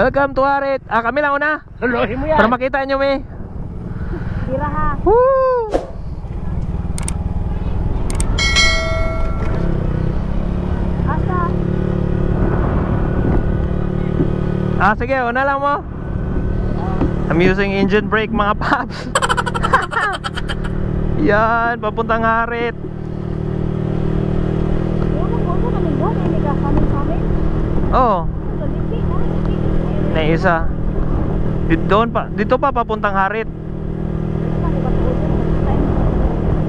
Welcome to Arit. Ah, kami lang una. Lolohin mo Para makita nyo, may. Tira ha. Woo! Asa? Ah, sige, una lang mo. I'm using engine brake, mga paps. Yan, papuntang Harit. Una po sa namin doon. Hindi ka kami kami. Oh, Laliti na. isa. Dito, doon pa, dito pa papuntang Harit.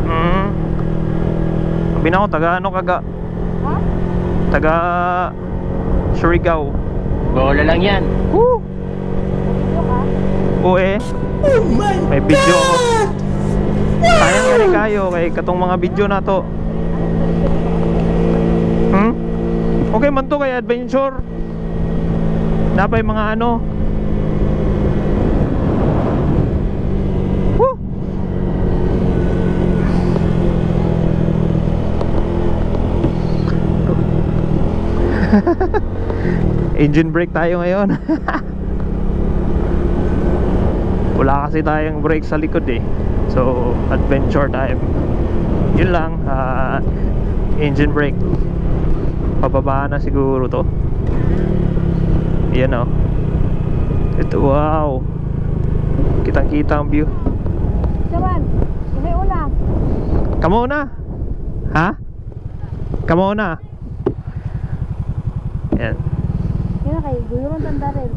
Mm. Sabi na ako, taga ano kaga? Ha? Taga Surigao. Bola lang yan. Woo! Oo eh. May video ako. Sayang nga rin kayo kay katong mga video na to. Hmm? Okay man to kay adventure. Napay mga ano. Woo! Engine brake tayo ngayon. Wala kasi tayong brake sa likod eh. So, adventure time. Yun lang, ah, engine brake. Pababa na siguro to. Yan oh. Ito, wow. Kitang-kita ang view. Saman. May una. Kamo na. Ha? Kamo na. Yan. Yan na kayo. Guyuron tanda rin.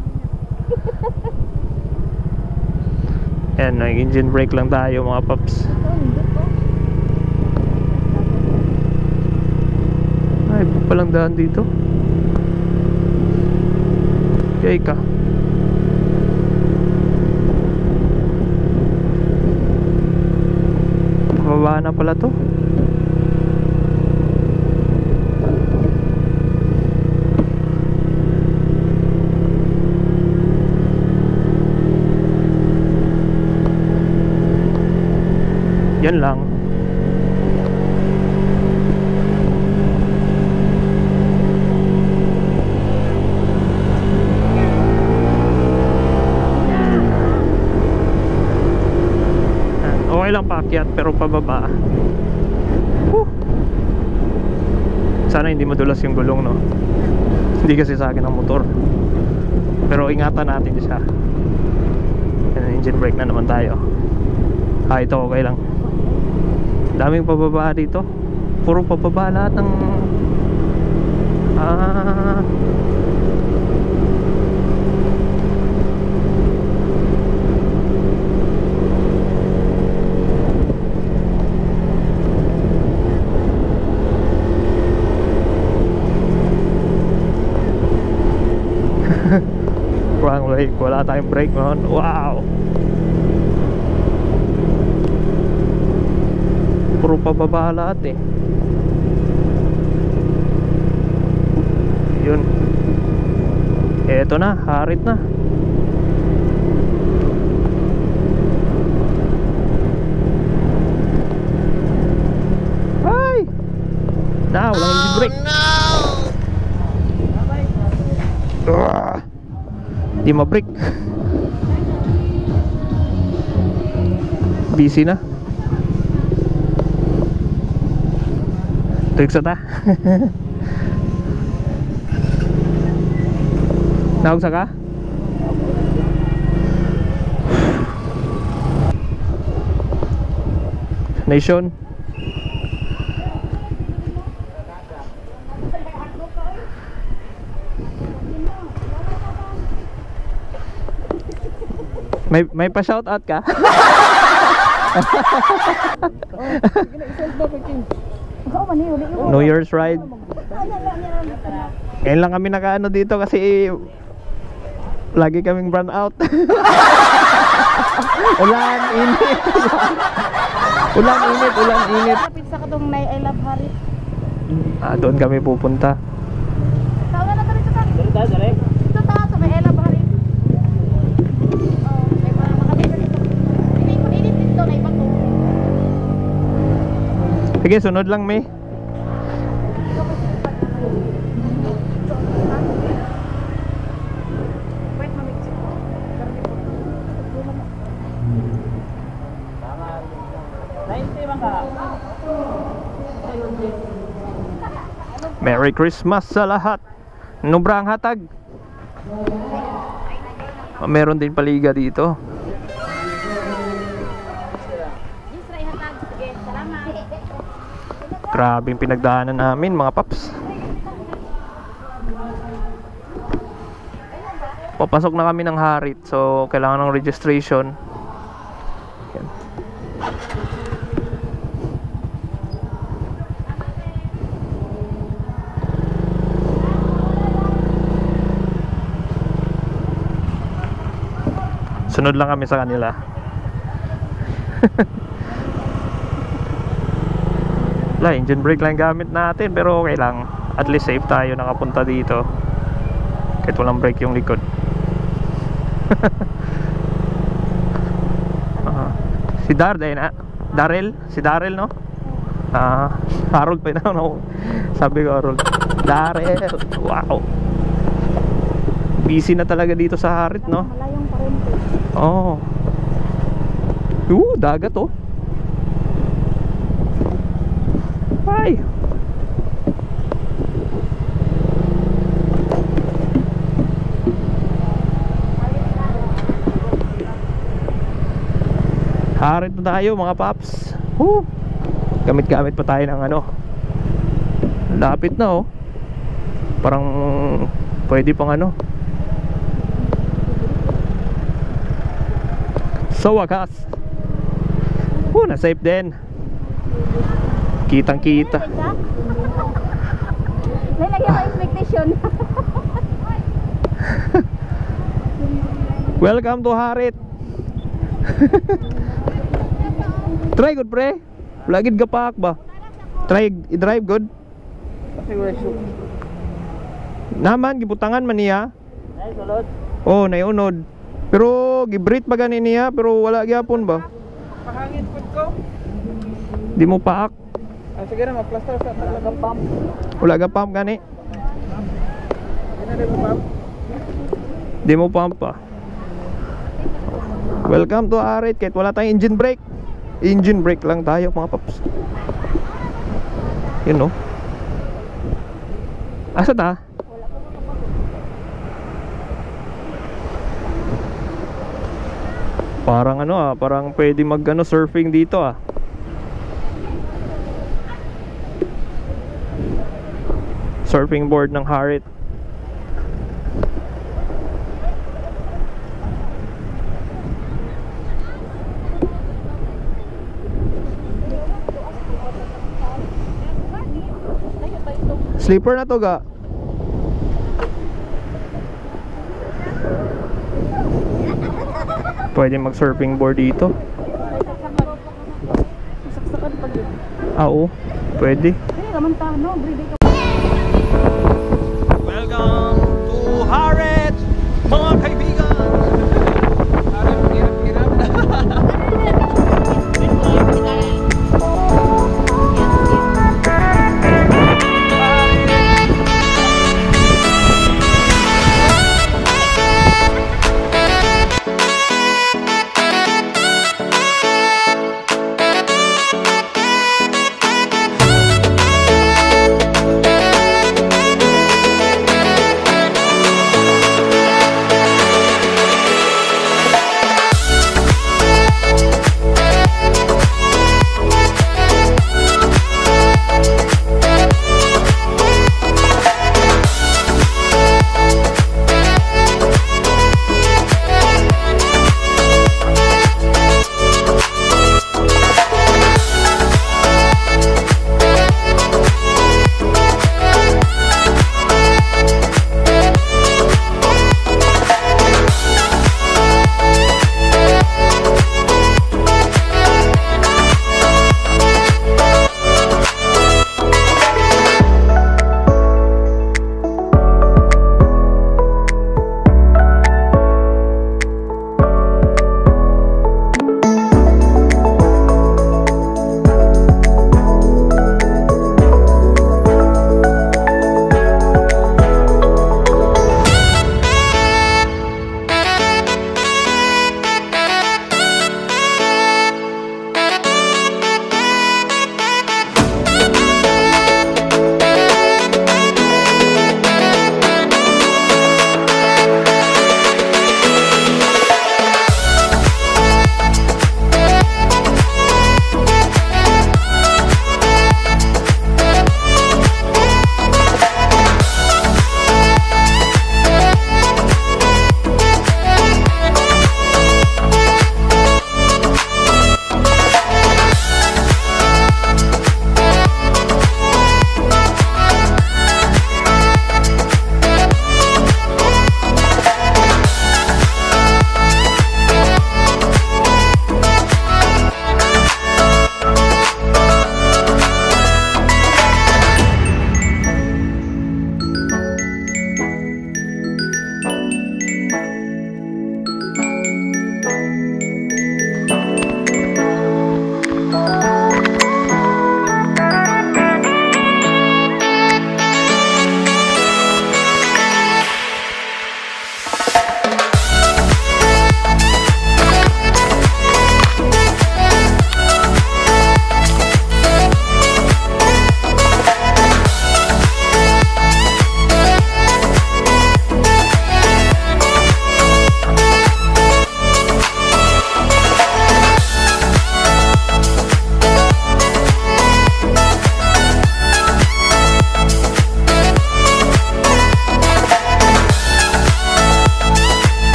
Yan, nag-engine brake lang tayo mga paps. Po. Ay, palang daan dito. Kaya ka. Pababa na pala to. Yan lang. Yan. Okay lang paakyat pero pababa. Woo! Sana hindi madulas yung gulong no. Hindi kasi sa akin ang motor. Pero ingatan natin siya. Yan, engine brake na naman tayo. Ah, ito okay lang. Daming pababa dito. Puro pababa lahat ng Ah. Wrong way. Wala tayong brake noon. Wow! Puro pababa lahat eh. Yun. Eto na, harit na. Ay! Na, walang engine brake. Ah! Di ma-brake. Busy na. Sa ta. Naog sa ka? Nation. May may pa shout out ka? New Year's ride. Ngayon lang kami nakaano dito kasi lagi kaming run out. ulan, init. ulan, init, ulan, init. Kapit sa katong na I love Harry. Ah, doon kami pupunta. Tawag na dito ta. Dito, dali. Dito ta sa Sige, sunod lang may. Merry Christmas sa lahat. Ano Nubrang hatag. Oh, meron din paliga dito. Grabing pinagdaanan namin mga paps. Papasok na kami ng Harit so kailangan ng registration. Sunod lang kami sa kanila. Wala, engine brake lang gamit natin pero okay lang. At least safe tayo nakapunta dito. Kahit walang brake yung likod. Ah, si Darden na. Darrell? Si Darrell no? Ah, Harold pa yun no? Sabi ko Harold. Darrell. Wow. Busy na talaga dito sa Harit no? Oh. dagat oh. Ay. Harit na tayo mga paps. Woo. Gamit-gamit pa tayo ng ano. Lapit na oh. Parang pwede pang ano. Sa wakas. Oh, na safe din. Kitang kita. Nilagyan ko expectation. Welcome to Harit. Try good pre. Lagid gapak ba? Try i-drive good. Naman gibutangan man niya. Oh, naiunod. Pero gibrit ba ganin niya pero wala gyapon ba? Pahangin po ko. Di mo paak. Ah, sige na, mag-plaster sa talagang pump. Wala ga pump gani. Rin po, pump. Di mo pump pa. Welcome to Harit kahit wala tayong engine brake. Engine brake lang tayo mga paps. Yun no. Asa ta? Parang ano ah, parang pwede mag ano, surfing dito ah. Surfing board ng Harit. Sleeper na to ga. Pwede mag surfing board dito. Saksakan pag yun. Ah, oo. Pwede. Kaya naman ta, no? Breeding ka.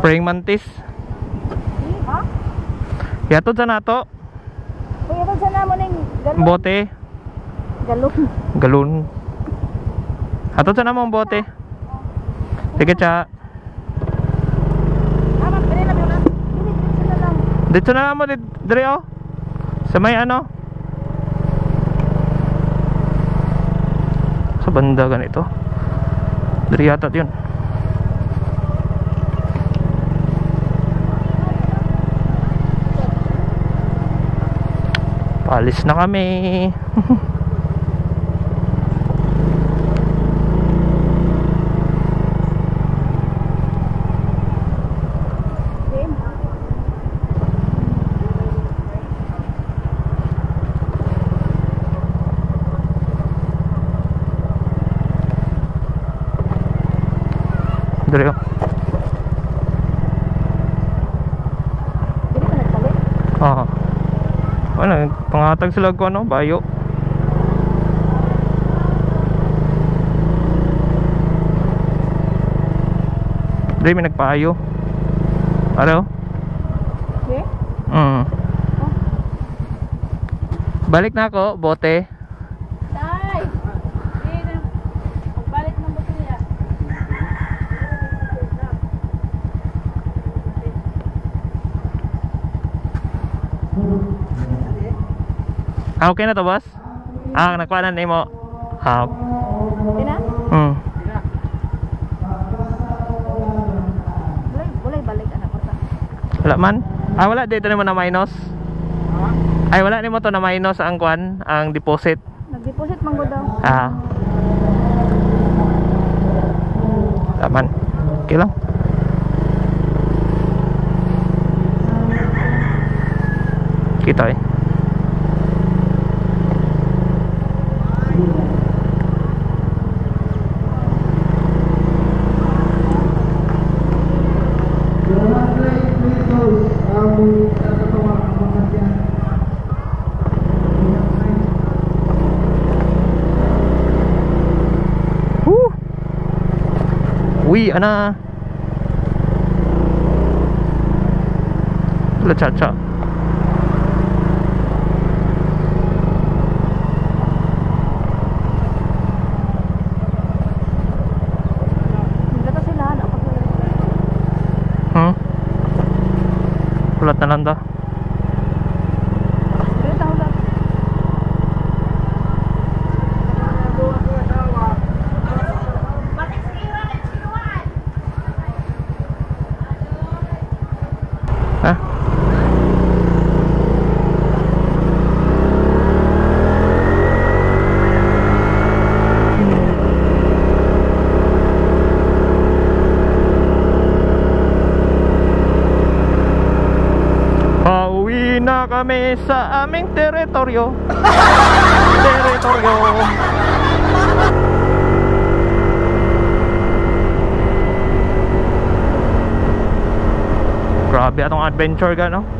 Praying mantis. Ha? Yatod sa nato. Kuya, ba sana mo ng galon? Bote. Galon. Galon. Hatod sa namong bote. Sige, cha. Dito na mo di- dire oh. Sa may ano? Sa banda ganito. Dire yata 'yun. Palis na kami. Game. Dire oh. Dili ka nagpalit? Ah. Ano, pangatag sila ko ano, bayo. Dre, may nagpaayo. Ano? Okay. Mm. Balik na ako, bote. Tay! Hindi na. Pagbalik ng buto niya. Ah, okay na to, boss? Ah, nakuha na mo. Ah, Okay na? mm. Bulay, balik anak ko. Wala man? Ah, wala. Dito na mo na minus. Ay, wala ni mo to na minus ang kwan, ang deposit. Nag-deposit man ko daw. Ah. Taman. Okay lang. Kita eh. Woo! Uwi, ana. La cha cha. Nagkata sila na ako. Hmm? Ulat na lang daw. Pero tahu lang. Ha? Pauwi na kami sa aming teritoryo. teritoryo. Grabe atong adventure ga no?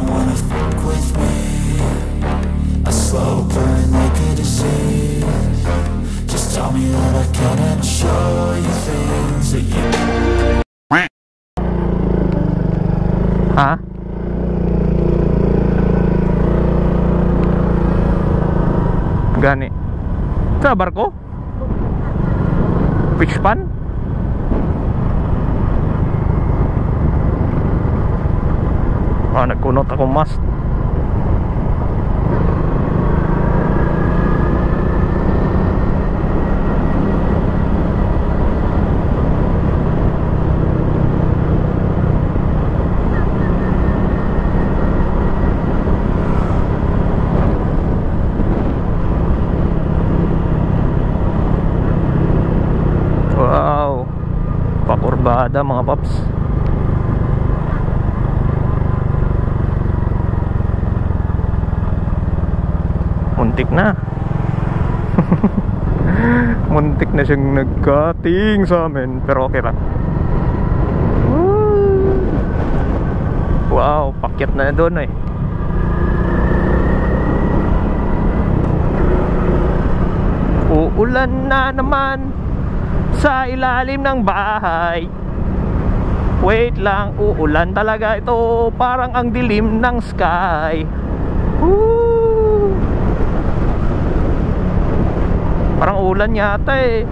Ha? Gani. Sa barko? Fish pan? Ah, nagkunot ako mast. Siyang nagkating sa amin. Pero okay lang. Wow, pakyat na doon eh. Uulan na naman sa ilalim ng bahay Wait lang, uulan talaga ito Parang ang dilim ng sky Woo! Parang ulan yata eh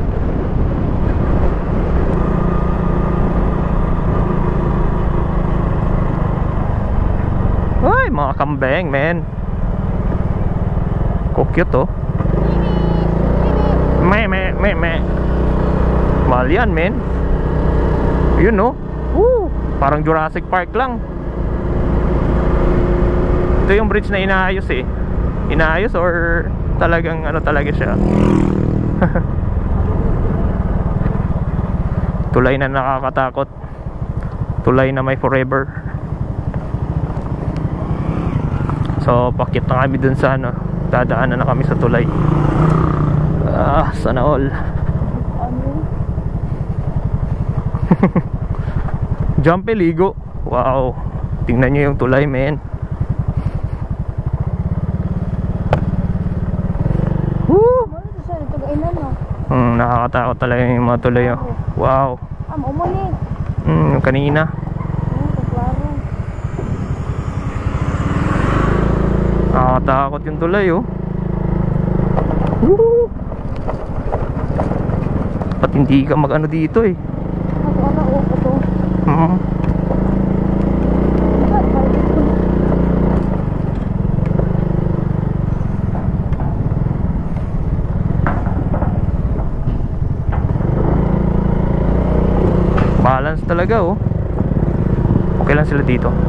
Kambeng, men. Ko cute oh. Me, me, me, me. Mahal yan, men. Yun no Woo! Parang Jurassic Park lang. Ito yung bridge na inaayos eh. Inaayos or talagang ano talaga siya. Tulay na nakakatakot. Tulay na may forever So, pakit na kami dun sa ano. Dadaanan na kami sa tulay. Ah, sana all. Jumpy ligo. Wow. Tingnan nyo yung tulay, men. Woo! Hmm, nakakatakot talaga yung mga tulay. Oh. Wow. Ah, maumali. Hmm, kanina. Oh, kaklaro. Nakakatakot yung tulay, oh. Woo! Ba't hindi ka mag-ano dito, eh? Ako ano, oh, ito. Hmm. Balance talaga, oh. Okay lang sila dito.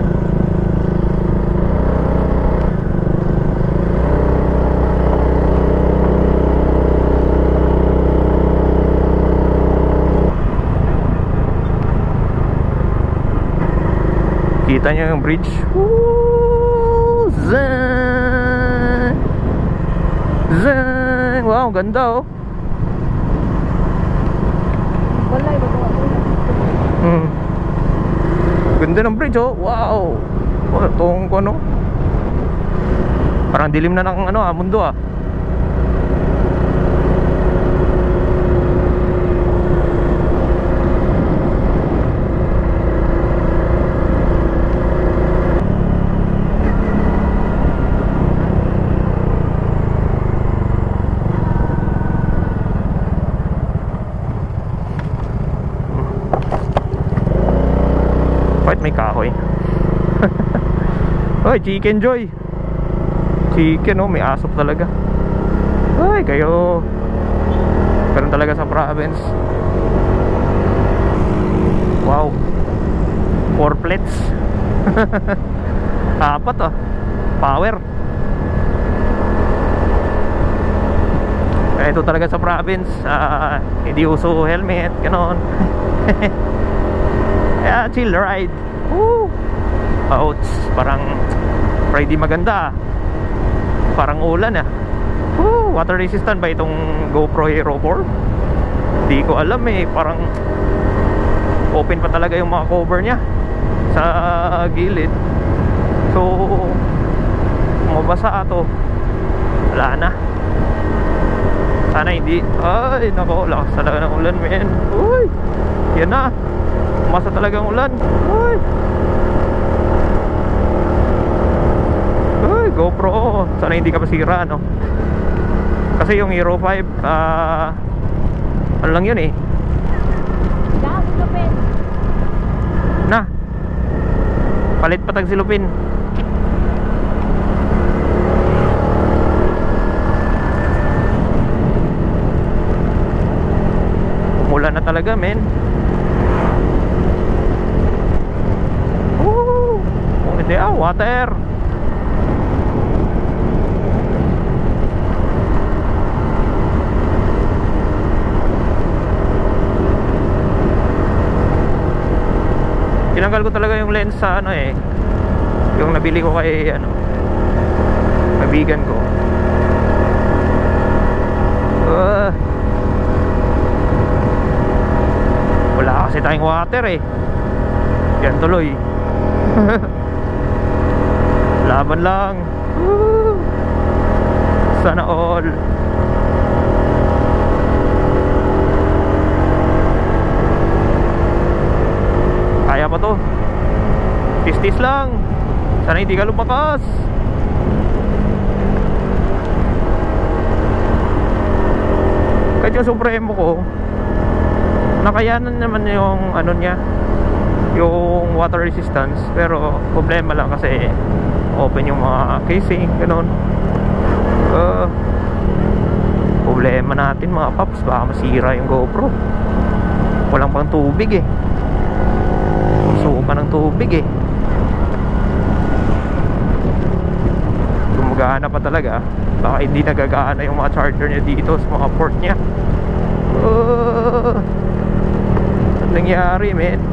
Kita nyo yung bridge? Woo! Zang! Zang! Wow, ganda oh. Wala, iba ko. Hmm. Ganda ng bridge oh. Wow. Oh, itong ano. Parang dilim na ng ano ah, mundo ah. Bakit may kahoy? Hoy, chicken joy. Chicken oh, may asop talaga. Hoy, kayo. Ganun talaga sa province. Wow. Four plates. Apat ah. Power. Eh, ito talaga sa province. ah, hindi uso helmet, ganon. Yeah, chill ride. Woo! Ouch, parang Friday maganda. ah. Parang ulan ah. Woo! Water resistant ba itong GoPro Hero 4? Hindi ko alam eh, parang open pa talaga yung mga cover niya sa gilid. So, mabasa to. Wala na. Sana hindi. Ay, nako, lakas talaga ng ulan, men. Uy! Yan na. Masa talagang ulan. Uy! Uy, GoPro. Sana hindi ka masira, no? Kasi yung Hero 5, ah... ano lang yun eh. Na. Palit patag silupin. Umulan na talaga, men. Woo! Ah, water. Tinanggal ko talaga yung lens sa ano eh. Yung nabili ko kay ano kaibigan ko. Uh, wala kasi tayong water eh. Yan tuloy. Laban lang. Woo! Sana all. To. Tis-tis lang. Sana hindi ka lumakas. Kahit yung Supremo ko, nakayanan naman yung ano niya, yung water resistance. Pero problema lang kasi open yung mga casing, ganun. Uh, problema natin mga paps, baka masira yung GoPro. Walang pang tubig eh. Tubig eh. Gumagana pa talaga. Baka hindi nagagana yung mga charger niya dito sa mga port niya. Uh, anong nangyari, men?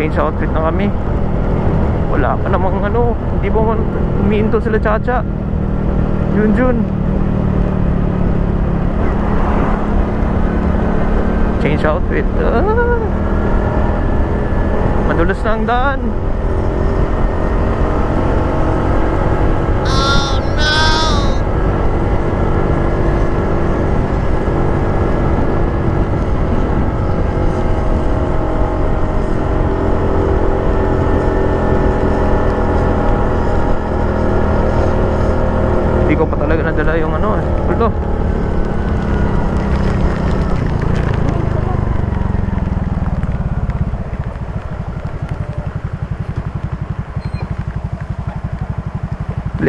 Change outfit na kami. Wala pa namang ano, hindi ba umiinto sila Chacha. Yun Jun. Change outfit. Ah. Madulas na ang daan.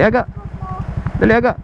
Delega. Delega.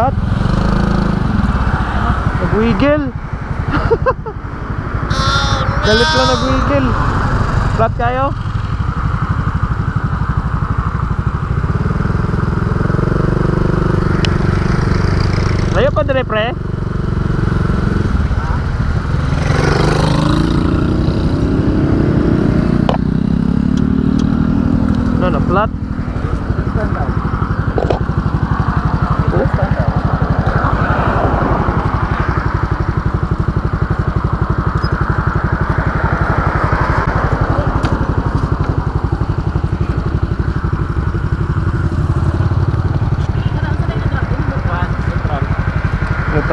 Flat. Nagwigil. Galit lang nagwigil. Flat kayo? Layo pa dire pre. No, na flat.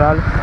general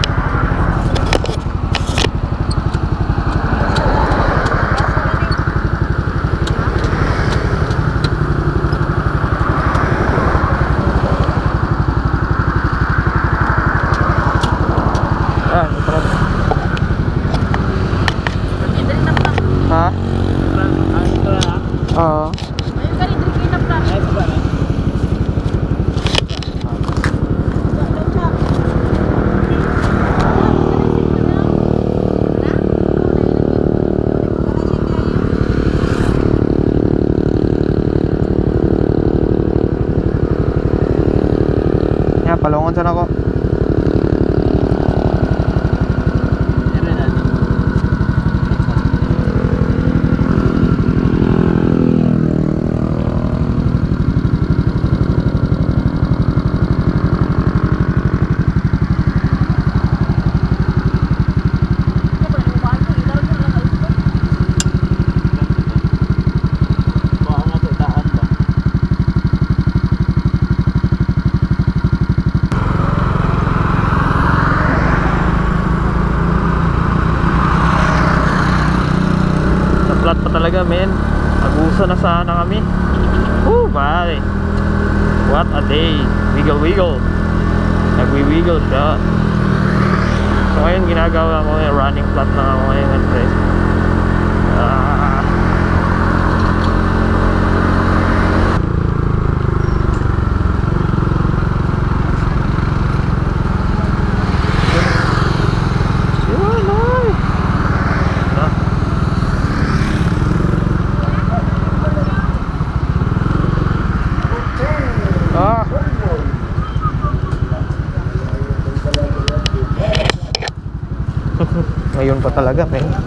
talaga men. Aguso na sana kami. Woo pare. What a day. Wiggle wiggle. Nagwi-wiggle siya. So ngayon ginagawa ko yung running flat na ako ngayon at rest Ah Yun, ay. Na. Ah. Ngayon pa talaga, men.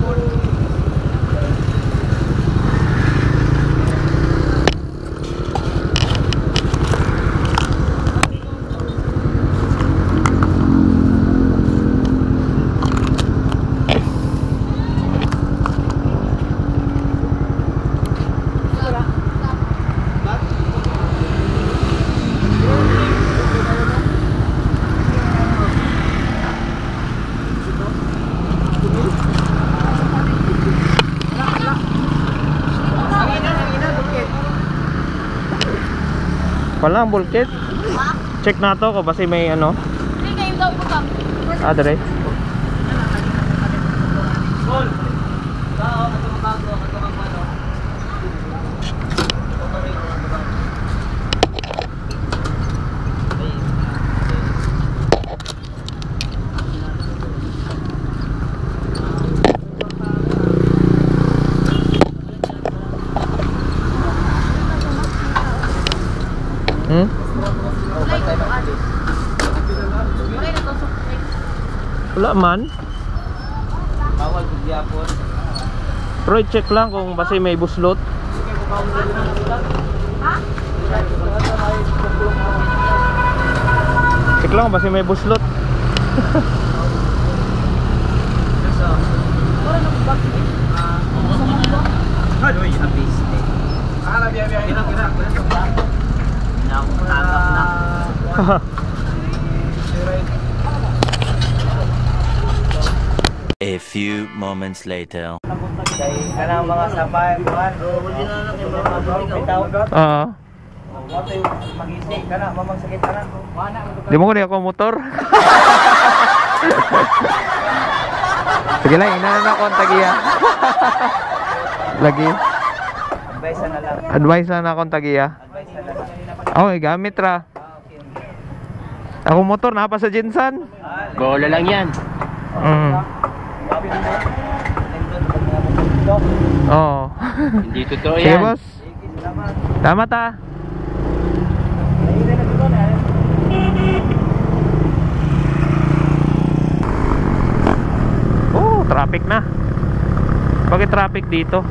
Wala ang bulkhead. Check na to ko kasi may ano. Ah, dire. Wala man. Bawal magyapon. Pero check lang kung basi may buslot. Ha? Check lang kung basi may buslot. Wala few moments later. Kanang mga sabay. Bitaw. Oo. Mo tay magising kana mamang sakit ana. Mana Di mo ko na ako motor. Sige lang, ina na ako ang tagiya. Lagi. advice na lang. Advice na akong tagiya. Advice na lang. Okay, gamit ra. Ako motor, napa sa Jinsan. Bola lang yan. Mm. Oo. Hindi totoo Sige, yan. boss. Tama ta. Oh, traffic na. Bakit traffic dito?